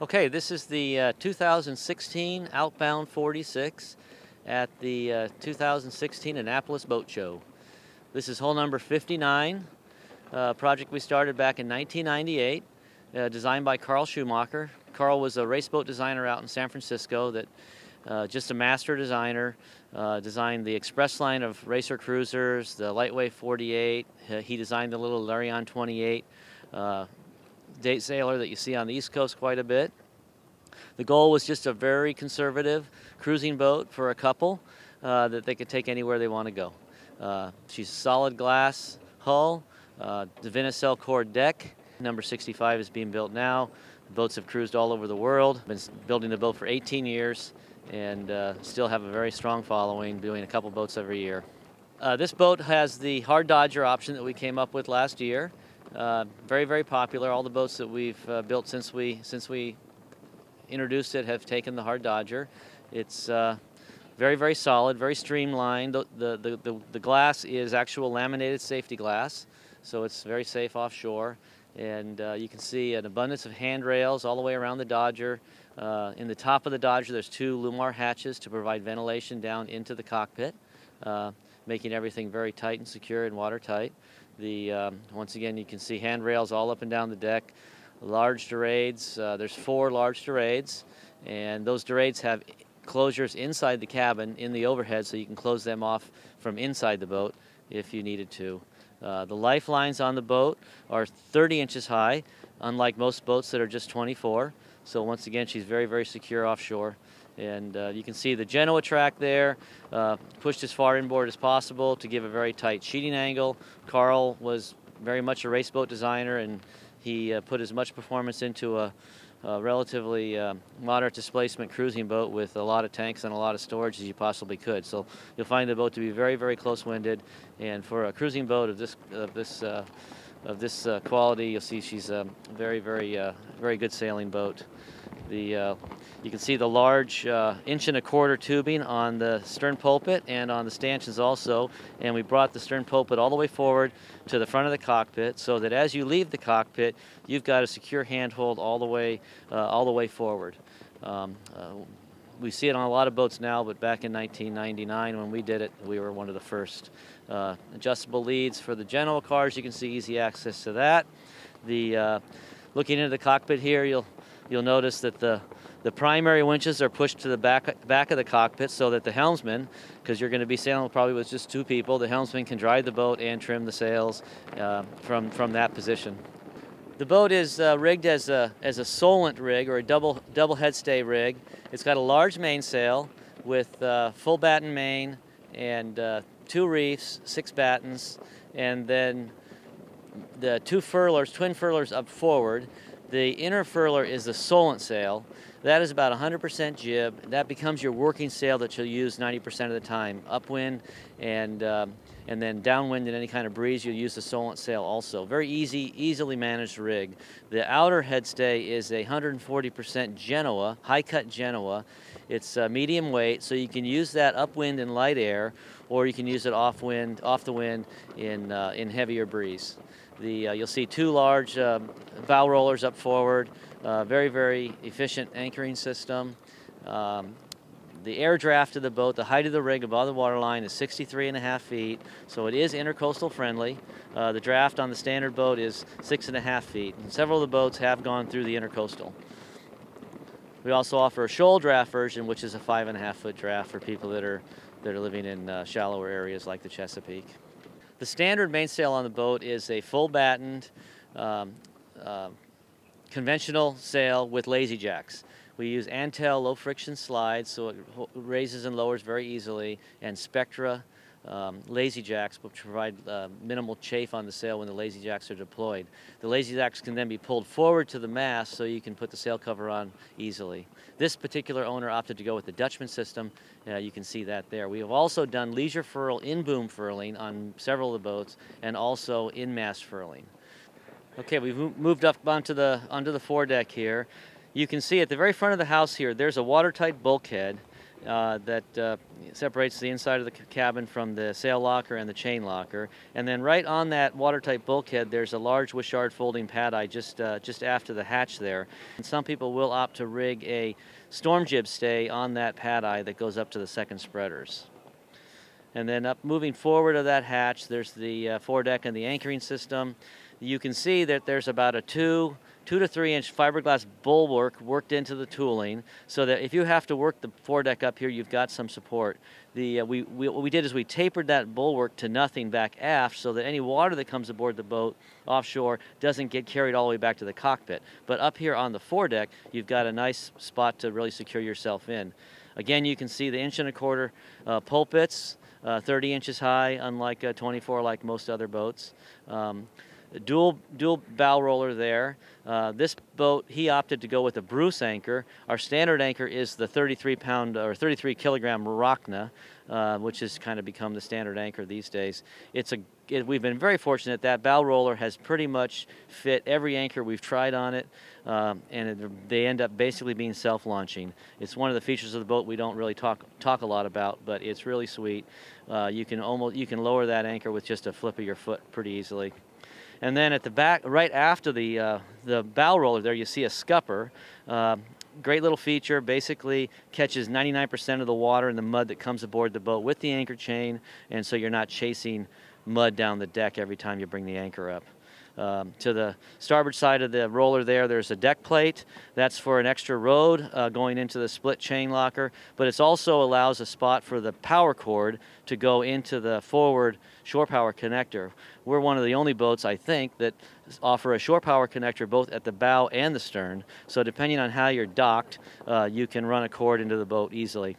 Okay, this is the uh, 2016 Outbound 46 at the uh, 2016 Annapolis Boat Show. This is hull number 59, uh, project we started back in 1998, uh, designed by Carl Schumacher. Carl was a race boat designer out in San Francisco that uh, just a master designer, designed the express line of racer cruisers, the lightweight 48. he designed the little Alerion 28 date sailor that you see on the East Coast quite a bit. The goal was just a very conservative cruising boat for a couple uh, that they could take anywhere they want to go. Uh, she's solid glass hull, uh, Divinycell core deck. Number 65 is being built now. The boats have cruised all over the world. Been building the boat for 18 years and uh, still have a very strong following, doing a couple boats every year. Uh, this boat has the hard dodger option that we came up with last year. Uh, very, very popular. All the boats that we've uh, built since we since we introduced it have taken the hard Dodger. It's uh, very, very solid, very streamlined. The, the, the, the, glass is actual laminated safety glass, so it's very safe offshore. And uh, you can see an abundance of handrails all the way around the Dodger. Uh, in the top of the Dodger, there's two Lewmar hatches to provide ventilation down into the cockpit, making everything very tight and secure and watertight. The, um, once again, you can see handrails all up and down the deck, large dorades. Uh, there's four large dorades, and those dorades have closures inside the cabin in the overhead so you can close them off from inside the boat if you needed to. Uh, the lifelines on the boat are 30 inches high, unlike most boats that are just 24. So once again, she's very, very secure offshore. And uh, you can see the Genoa track there, uh, pushed as far inboard as possible to give a very tight sheeting angle. Carl was very much a race boat designer and he uh, put as much performance into a, a relatively uh, moderate displacement cruising boat with a lot of tanks and a lot of storage as you possibly could. So you'll find the boat to be very, very close-winded. And for a cruising boat of this, of this, uh, of this uh, quality, you'll see she's a very, very, very good sailing boat. The, uh, you can see the large uh, inch and a quarter tubing on the stern pulpit and on the stanchions also. And we brought the stern pulpit all the way forward to the front of the cockpit so that as you leave the cockpit, you've got a secure handhold all the way, uh, all the way forward. Um, uh, we see it on a lot of boats now, but back in 1999 when we did it, we were one of the first. Uh, adjustable leads for the Genoa cars, you can see easy access to that. The uh, looking into the cockpit here, you'll you'll notice that the, the primary winches are pushed to the back, back of the cockpit so that the helmsman, because you're going to be sailing probably with just two people, the helmsman can drive the boat and trim the sails uh, from, from that position. The boat is uh, rigged as a, as a Solent rig or a double, double headstay rig. It's got a large mainsail with uh, full batten main and uh, two reefs, six battens, and then the two furlers, twin furlers up forward. The inner furler is the Solent sail. That is about 100% jib. That becomes your working sail that you'll use 90% of the time. Upwind and um, and then downwind in any kind of breeze, you'll use the Solent sail also. Very easy, easily managed rig. The outer headstay is a 140% Genoa, high-cut Genoa. It's uh, medium weight, so you can use that upwind in light air, or you can use it off wind, off the wind in uh, in heavier breeze. The, uh, you'll see two large bow rollers up forward, uh, very, very efficient anchoring system. Um, the air draft of the boat, the height of the rig above the waterline is 63 and a half feet, so it is intercoastal friendly. Uh, the draft on the standard boat is six and a half feet. And several of the boats have gone through the intercoastal. We also offer a shoal draft version, which is a five and a half foot draft for people that are, that are living in uh, shallower areas like the Chesapeake. The standard mainsail on the boat is a full battened um, uh, conventional sail with lazy jacks. We use Antal low friction slides so it raises and lowers very easily and Spectra um, lazy jacks which provide uh, minimal chafe on the sail when the lazy jacks are deployed. The lazy jacks can then be pulled forward to the mast so you can put the sail cover on easily. This particular owner opted to go with the Dutchman system. Uh, you can see that there. We have also done leisure furl in boom furling on several of the boats and also in mast furling. Okay, we've moved up onto the, onto the foredeck here. You can see at the very front of the house here, there's a watertight bulkhead uh, that uh, separates the inside of the cabin from the sail locker and the chain locker. And then right on that watertight bulkhead, there's a large Wichard folding pad eye just, uh, just after the hatch there. And some people will opt to rig a storm jib stay on that pad eye that goes up to the second spreaders. And then up moving forward of that hatch, there's the uh, foredeck and the anchoring system. You can see that there's about a two two to three inch fiberglass bulwark worked into the tooling so that if you have to work the foredeck up here, you've got some support. The, uh, we, we, what we did is we tapered that bulwark to nothing back aft so that any water that comes aboard the boat offshore doesn't get carried all the way back to the cockpit. But up here on the foredeck, you've got a nice spot to really secure yourself in. Again, you can see the inch and a quarter uh, pulpits, uh, 30 inches high, unlike 24 like most other boats. Um, dual dual bow roller there. Uh, this boat, he opted to go with a Bruce anchor. Our standard anchor is the 33 pound or 33 kilogram Rocna, uh, which has kind of become the standard anchor these days. It's a it, we've been very fortunate that bow roller has pretty much fit every anchor we've tried on it, um, and it, they end up basically being self-launching. It's one of the features of the boat we don't really talk talk a lot about, but it's really sweet. Uh, you can almost you can lower that anchor with just a flip of your foot pretty easily. And then at the back, right after the, uh, the bow roller there, you see a scupper. Uh, great little feature, basically catches 99% of the water and the mud that comes aboard the boat with the anchor chain, and so you're not chasing mud down the deck every time you bring the anchor up. Um, to the starboard side of the roller there, there's a deck plate. That's for an extra rode uh, going into the split chain locker, but it also allows a spot for the power cord to go into the forward shore power connector. We're one of the only boats, I think, that offer a shore power connector both at the bow and the stern. So depending on how you're docked, uh, you can run a cord into the boat easily.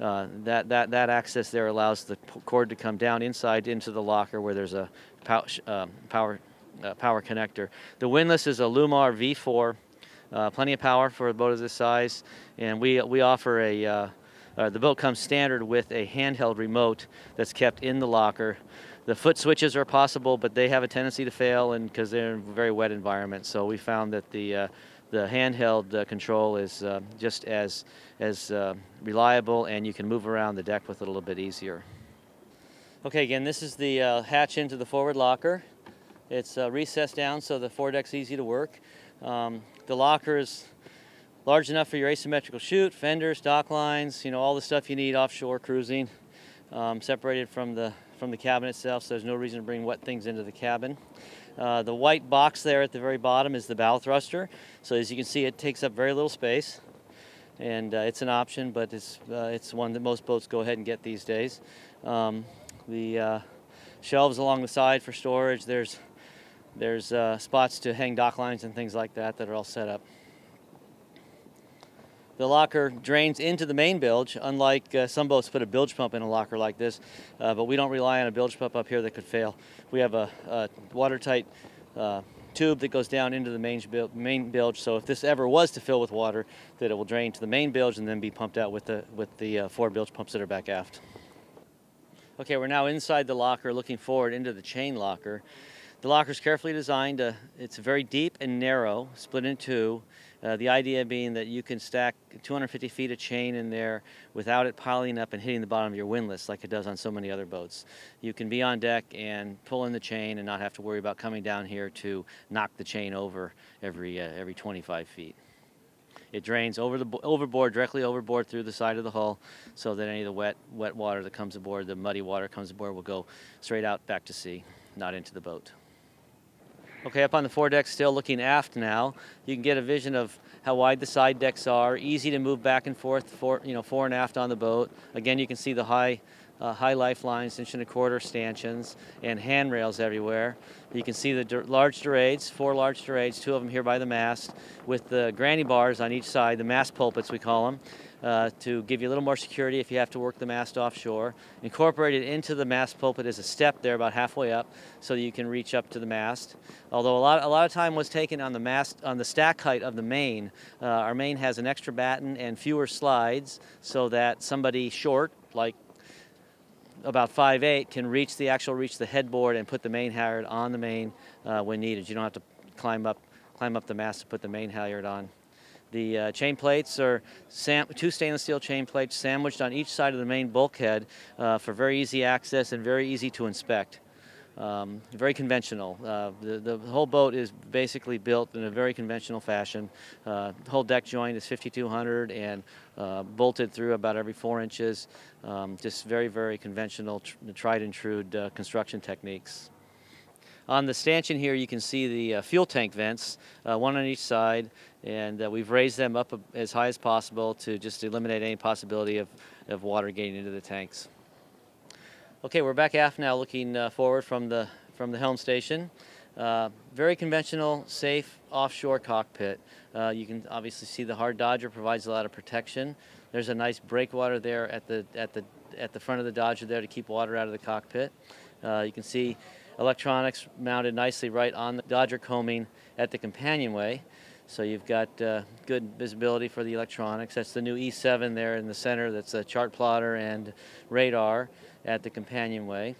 Uh, that, that, that access there allows the cord to come down inside into the locker where there's a pow uh, power uh, power connector. The windlass is a Lewmar V4, uh, plenty of power for a boat of this size, and we, we offer a, uh, uh, the boat comes standard with a handheld remote that's kept in the locker. The foot switches are possible, but they have a tendency to fail and because they're in a very wet environment. So we found that the uh, the handheld uh, control is uh, just as as reliable, and you can move around the deck with it a little bit easier. Okay, again, this is the hatch into the forward locker. It's uh, recessed down so the foredeck's easy to work. Um, the locker is large enough for your asymmetrical chute, fenders, dock lines, you know, all the stuff you need offshore cruising, um, separated from the, from the cabin itself, so there's no reason to bring wet things into the cabin. Uh, the white box there at the very bottom is the bow thruster. So as you can see, it takes up very little space. And uh, it's an option, but it's, uh, it's one that most boats go ahead and get these days. Um, the uh, shelves along the side for storage, there's there's uh, spots to hang dock lines and things like that that are all set up. The locker drains into the main bilge, unlike uh, some boats put a bilge pump in a locker like this, uh, but we don't rely on a bilge pump up here that could fail. We have a, a watertight uh, tube that goes down into the main, main bilge, so if this ever was to fill with water, that it will drain to the main bilge and then be pumped out with the, with the uh, four bilge pumps that are back aft. Okay, we're now inside the locker looking forward into the chain locker. The locker is carefully designed. Uh, it's very deep and narrow, split in two. Uh, the idea being that you can stack 250 feet of chain in there without it piling up and hitting the bottom of your windlass like it does on so many other boats. You can be on deck and pull in the chain and not have to worry about coming down here to knock the chain over every, uh, every 25 feet. It drains over the overboard, directly overboard through the side of the hull, so that any of the wet wet water that comes aboard, the muddy water comes aboard, will go straight out back to sea, not into the boat. Okay, up on the foredeck still looking aft now. You can get a vision of how wide the side decks are, easy to move back and forth, for, you know, fore and aft on the boat. Again, you can see the high uh, high lifelines, inch and a quarter stanchions, and handrails everywhere. You can see the large dorades, four large dorades, two of them here by the mast, with the granny bars on each side, the mast pulpits we call them, uh, to give you a little more security if you have to work the mast offshore. Incorporated into the mast pulpit is a step there about halfway up so that you can reach up to the mast. Although a lot, a lot of time was taken on the mast, on the stack height of the main. Uh, our main has an extra batten and fewer slides so that somebody short, like about 5'8", can reach the actual reach the headboard and put the main halyard on the main uh, when needed. You don't have to climb up, climb up the mast to put the main halyard on. The uh, chain plates are two stainless steel chain plates sandwiched on each side of the main bulkhead uh, for very easy access and very easy to inspect. Um, very conventional. Uh, the, the whole boat is basically built in a very conventional fashion. Uh, whole deck joint is 5200 and uh, bolted through about every four inches. Um, just very, very conventional, tr tried and true uh, construction techniques. On the stanchion here, you can see the uh, fuel tank vents, uh, one on each side, and we've raised them up as high as possible to just eliminate any possibility of, of water getting into the tanks. Okay, we're back aft now looking uh, forward from the, from the helm station. Uh, very conventional, safe offshore cockpit. Uh, you can obviously see the hard Dodger provides a lot of protection. There's a nice breakwater there at the, at the, at the front of the Dodger there to keep water out of the cockpit. Uh, you can see electronics mounted nicely right on the Dodger coaming at the companionway. So you've got uh, good visibility for the electronics. That's the new E7 there in the center. That's a chart plotter and radar at the companionway.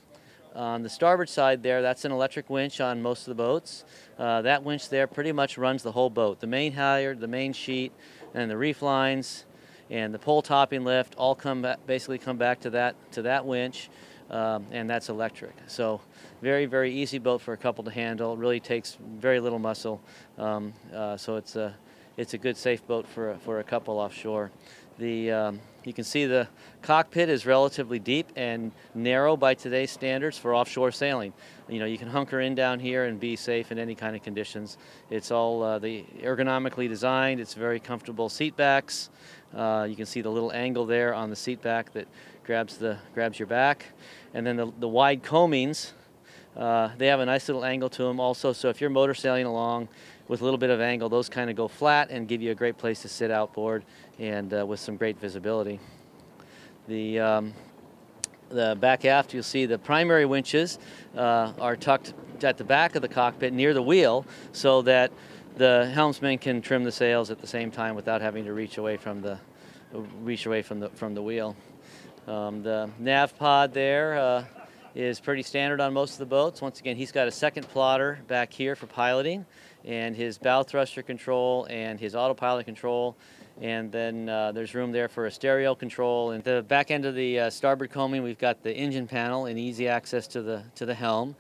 On the starboard side there, that's an electric winch on most of the boats. Uh, that winch there pretty much runs the whole boat. The main halyard, the main sheet, and the reef lines, and the pole topping lift all come basically come back to that to that winch, um, and that's electric. So very very easy boat for a couple to handle. It really takes very little muscle, um, uh, so it's a it's a good safe boat for a, for a couple offshore. The, um, you can see the cockpit is relatively deep and narrow by today's standards for offshore sailing. You know, you can hunker in down here and be safe in any kind of conditions. It's all uh, the ergonomically designed. It's very comfortable seat backs. Uh, you can see the little angle there on the seat back that grabs the grabs your back, and then the, the wide coamings. Uh, they have a nice little angle to them also. So if you're motor sailing along, with a little bit of angle, those kind of go flat and give you a great place to sit outboard and uh, with some great visibility. The, um, the back aft, you'll see the primary winches uh, are tucked at the back of the cockpit near the wheel so that the helmsman can trim the sails at the same time without having to reach away from the reach away from the from the wheel. Um, the nav pod there uh, is pretty standard on most of the boats. Once again, he's got a second plotter back here for piloting and his bow thruster control and his autopilot control. And then uh, there's room there for a stereo control. And the back end of the uh, starboard coaming, we've got the engine panel and easy access to the, to the helm.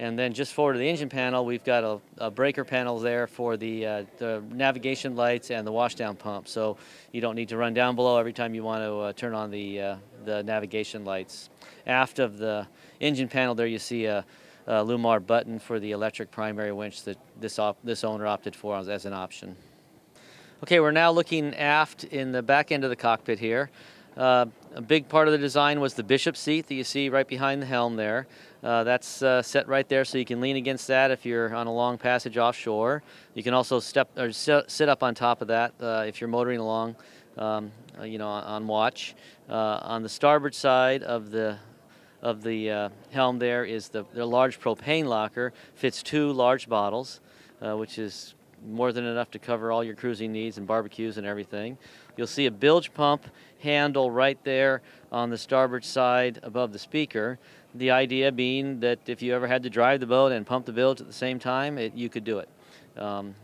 And then just forward of the engine panel, we've got a, a breaker panel there for the, uh, the, navigation lights and the washdown pump. So you don't need to run down below every time you want to uh, turn on the, uh, the navigation lights. Aft of the engine panel there, you see a uh, Lewmar button for the electric primary winch that this, this owner opted for as, as an option. Okay, we're now looking aft in the back end of the cockpit here. Uh, a big part of the design was the bishop seat that you see right behind the helm there. Uh, that's uh, set right there so you can lean against that if you're on a long passage offshore. You can also step or sit up on top of that uh, if you're motoring along, um, uh, you know, on watch. Uh, on the starboard side of the of the uh, helm there is the, the, large propane locker, fits two large bottles, which is more than enough to cover all your cruising needs and barbecues and everything. You'll see a bilge pump handle right there on the starboard side above the speaker. The idea being that if you ever had to drive the boat and pump the bilge at the same time, it, you could do it. Um,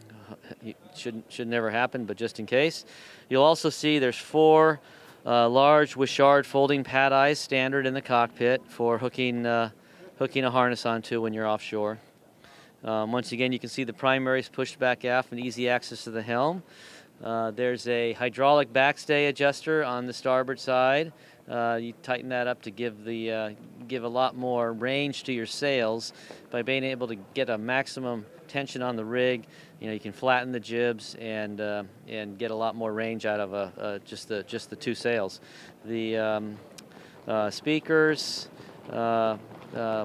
should should never happen, but just in case. You'll also see there's four uh, large Wichard folding pad eyes standard in the cockpit for hooking, uh, hooking a harness onto when you're offshore. Um, once again, you can see the primaries pushed back aft and easy access to the helm. Uh, there's a hydraulic backstay adjuster on the starboard side. Uh, you tighten that up to give the uh, give a lot more range to your sails by being able to get a maximum tension on the rig. You know, you can flatten the jibs and uh, and get a lot more range out of a, just the just the two sails. The um, uh, speakers uh,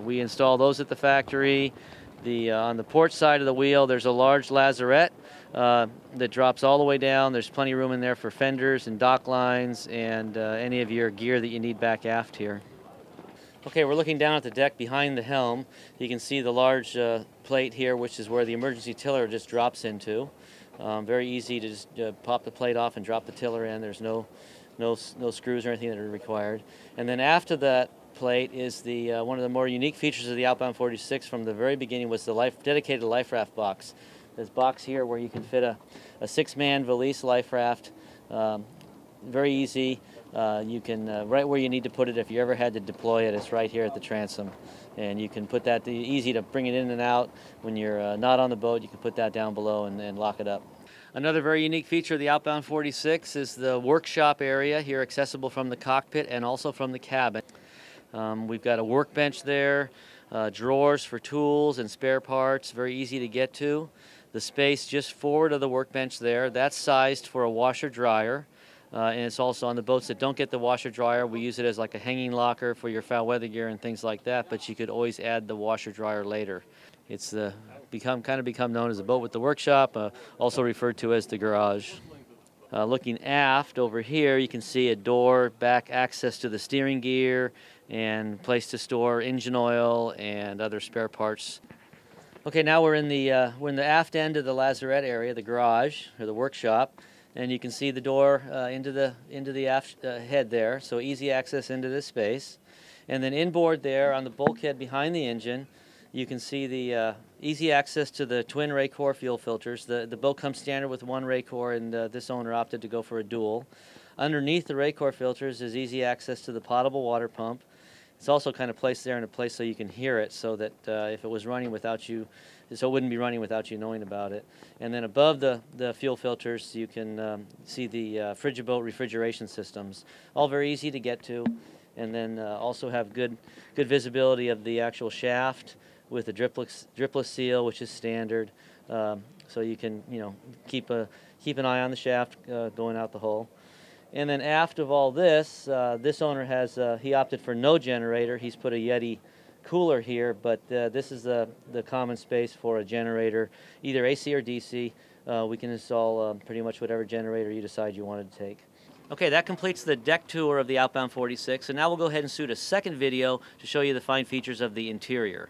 we install those at the factory. The on the port side of the wheel, there's a large lazarette uh, that drops all the way down. There's plenty of room in there for fenders and dock lines and uh, any of your gear that you need back aft here. Okay, we're looking down at the deck behind the helm. You can see the large uh, plate here, which is where the emergency tiller just drops into. Um, very easy to just uh, pop the plate off and drop the tiller in. There's no, no, no screws or anything that are required. And then after that plate is the uh, one of the more unique features of the Outbound 46 from the very beginning was the life, dedicated life raft box this box here where you can fit a, a six-man valise life raft. Um, very easy. Uh, you can, uh, right where you need to put it, if you ever had to deploy it, it's right here at the transom. And you can put that, easy to bring it in and out. When you're uh, not on the boat, you can put that down below and, and lock it up. Another very unique feature of the Outbound 46 is the workshop area here accessible from the cockpit and also from the cabin. Um, we've got a workbench there, uh, drawers for tools and spare parts, very easy to get to. The space just forward of the workbench there, that's sized for a washer dryer. Uh, and it's also on the boats that don't get the washer dryer. We use it as like a hanging locker for your foul weather gear and things like that. But you could always add the washer dryer later. It's the become kind of become known as a boat with the workshop, uh, also referred to as the garage. Uh, looking aft over here, you can see a door, back access to the steering gear, and place to store engine oil and other spare parts. Okay, now we're in the uh, we're in the aft end of the lazarette area, the garage or the workshop and you can see the door uh, into the into the aft uh, head there so easy access into this space. And then inboard there on the bulkhead behind the engine you can see the uh, easy access to the twin Racor fuel filters. The the boat comes standard with one Racor and uh, this owner opted to go for a dual. Underneath the Racor filters is easy access to the potable water pump it's also kind of placed there in a place so you can hear it so that uh, if it was running without you, so it wouldn't be running without you knowing about it. And then above the, the fuel filters, you can um, see the uh, Frigoboat refrigeration systems. All very easy to get to. And then uh, also have good, good visibility of the actual shaft with the dripless, dripless seal, which is standard. Um, so you can, you know, keep, a, keep an eye on the shaft uh, going out the hull. And then aft of all this, uh, this owner has, uh, he opted for no generator. He's put a Yeti cooler here, but uh, this is the, the common space for a generator, either AC or DC. Uh, we can install um, pretty much whatever generator you decide you wanted to take. Okay, that completes the deck tour of the Outbound 46, and now we'll go ahead and shoot a second video to show you the fine features of the interior.